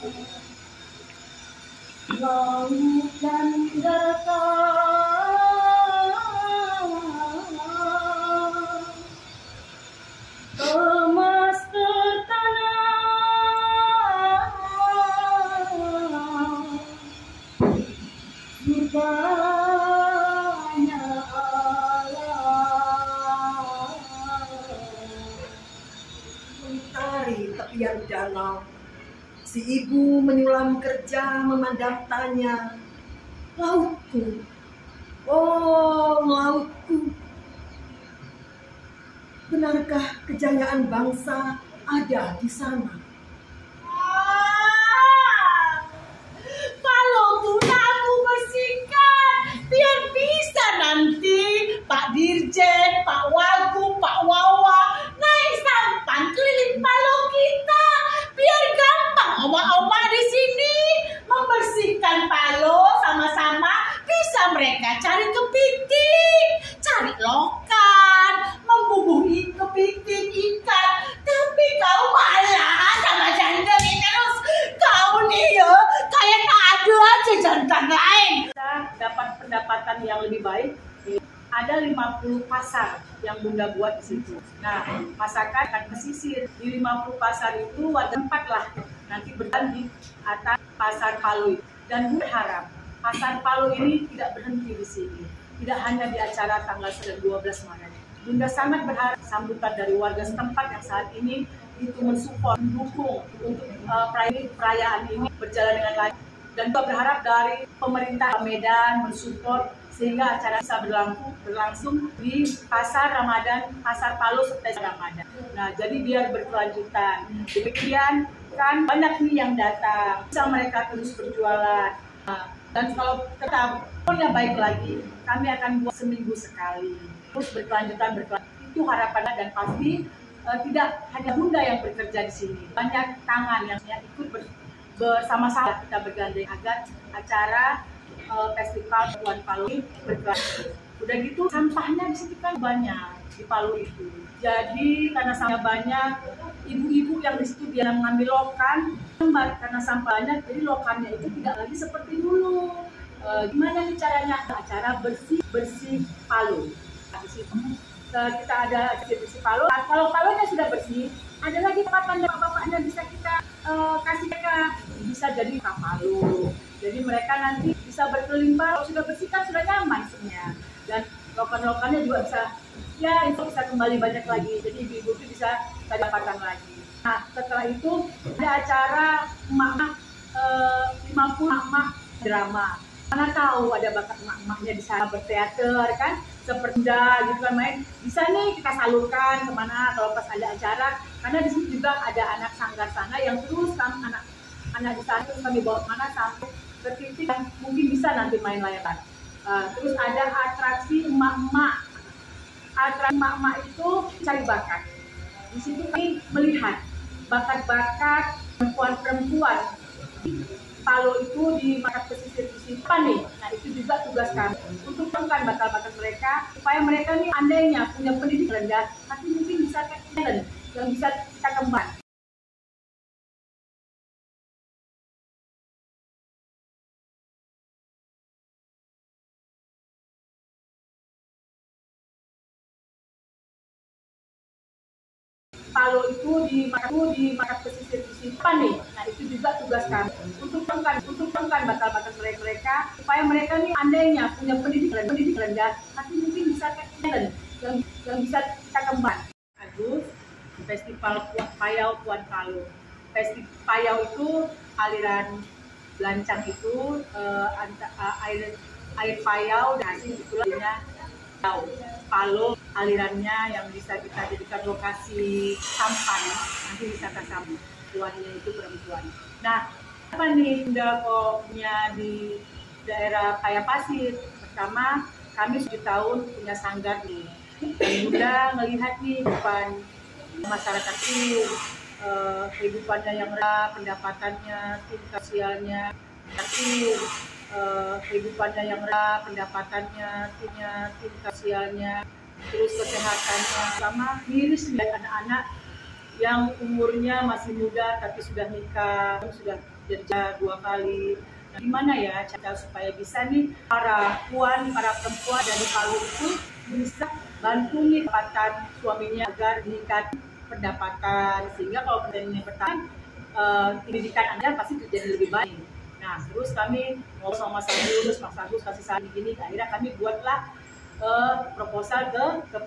Laut dan datang Surganya Allah Mentari tepian danau Si ibu menyulam kerja memandang tanya Lautku Oh lautku Benarkah kejayaan bangsa ada di sana? Kalau aku bersihkan, biar bisa nanti Pak Dirjen, Pak Wagub, Pak Wawa naik sampan keliling palo kita. Biar gampang oma-oma di sini membersihkan palo sama-sama mereka cari kepiting, cari lokan, membubuh i- kepiting ikan. Tapi kau malah sama janda ini terus. Kau nih ya kayak tak ada aja jantan lain. Kita dapat pendapatan yang lebih baik. Ada 50 pasar yang Bunda buat di situ. Nah, masakan akan pesisir. Di 50 pasar itu ada tempat lah nanti berjalan di atas pasar Palu. Dan Bunda harap pasar Palu ini tidak berhenti di sini. Tidak hanya di acara tanggal 12 Maret. Bunda sangat berharap sambutan dari warga setempat yang saat ini itu mensupport, mendukung untuk uh, perayaan- ini berjalan dengan lancar. Dan juga berharap dari pemerintah Medan mensupport sehingga acara bisa berlangsung, berlangsung di pasar Ramadan, pasar Palu serta Ramadan. Nah, jadi biar berkelanjutan. Demikian kan banyak nih yang datang, bisa mereka terus berjualan. Nah, dan kalau tetap punya baik lagi, kami akan buat seminggu sekali. Terus berkelanjutan, berkelanjutan. Itu harapannya dan pasti eh, tidak hanya Bunda yang bekerja di sini. Banyak tangan yang, yang ikut ber- bersama-sama kita bergandeng agar acara eh, festival Tuan Palu berkelanjutan. Udah gitu sampahnya di sini kan banyak di Palu itu. Jadi karena sampahnya banyak, ibu-ibu yang di situ dia mengambil lokan, karena sampahnya, jadi lokannya itu tidak lagi seperti dulu. Eh, gimana nih caranya? Acara bersih bersih Palu. Di situ eh, kita ada bersih bersih Palu. Nah, kalau palunya sudah bersih, ada lagi tempat bapak-bapaknya bisa kita eh, kasih mereka bisa jadi Palu. Jadi mereka nanti bisa berkeliling Palu sudah bersih kan sudah nyaman sebenarnya. Dan lokan-lokannya juga bisa ya itu bisa kembali banyak lagi. Jadi ibu-ibu itu bisa pendapatan lagi. Nah setelah itu ada acara emak-emak eh, 50 emak drama. Mana tahu ada bakat emak-emaknya di sana berteater kan seperti gitu kan main bisa nih kita salurkan ke mana kalau pas ada acara karena di sini juga ada anak sanggar sana yang terus kan anak anak di sana kami bawa mana sampai ke titik mungkin bisa nanti main layangan Uh, terus ada atraksi emak-emak. Atraksi emak-emak itu cari bakat. Di situ kami melihat bakat-bakat perempuan-perempuan. Palu itu di masyarakat pesisir di sini apa nih? Nah itu juga tugas kami. Untuk mengembangkan bakat-bakat mereka supaya mereka nih andainya punya pendidikan rendah tapi mungkin bisa talent yang bisa kita kembangkan. Palu itu di itu di masyarakat pesisir di sini apa nih? Nah itu juga tugas kami untuk mengembangkan untuk mengembangkan bakat-bakat mereka, mereka supaya mereka nih andainya punya pendidikan pendidikan rendah tapi mungkin bisa talent yang yang bisa kita kembangkan. Agus Festival Puan Payau Puan Palu. Festival Payau itu aliran Lancang itu eh, anta- eh, air air payau dan hasil itulah tahu Palu alirannya yang bisa kita jadikan lokasi sampan nanti wisata sampan tuannya itu perempuan. Nah apa nih punya di daerah Kaya Pasir? Pertama kami 7 tahun punya sanggar nih dan Bunda melihat nih depan masyarakat ini eh, kehidupannya yang rendah, pendapatannya, tingkat sosialnya, tapi eh, kehidupannya yang rendah, pendapatannya, punya tingkat sosialnya, terus kesehatannya, sama miris melihat anak-anak yang umurnya masih muda tapi sudah nikah, sudah kerja dua kali. Nah, gimana ya cara supaya bisa nih para puan, para perempuan dari Palu itu bisa bantu nih suaminya agar meningkat pendapatan sehingga kalau pendapatan bertahan uh, pendidikan anda pasti terjadi lebih baik. Nah terus kami ngobrol sama Mas Agus, Mas Agus kasih saran begini, akhirnya kami buatlah uh, proposal ke, ke